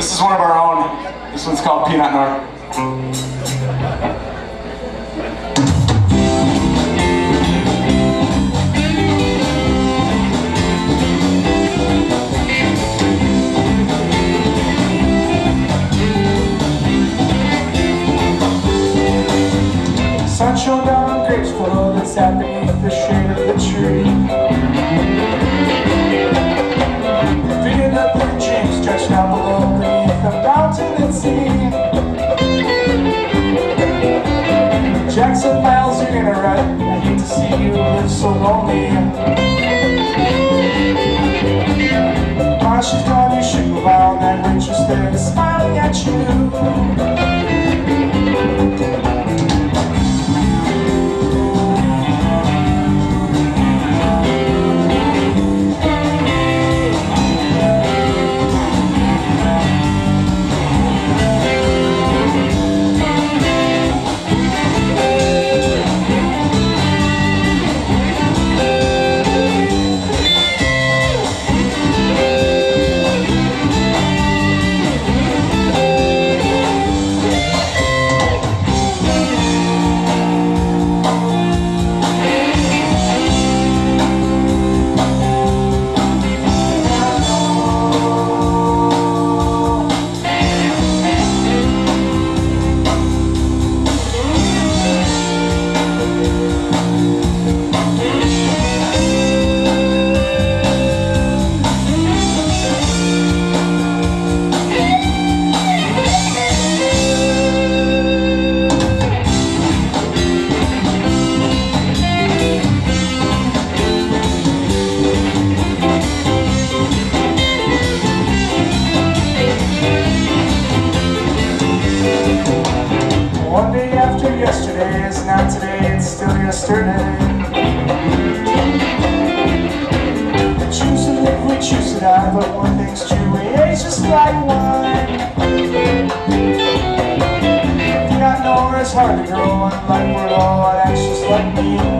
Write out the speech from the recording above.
This is one of our own. This one's called P. Knot Nore. Shone down on grapeful that sat beneath the shade of the tree. but one next to it is just like wine. Do not know it's hard to grow, unlike we're all, anxious like me.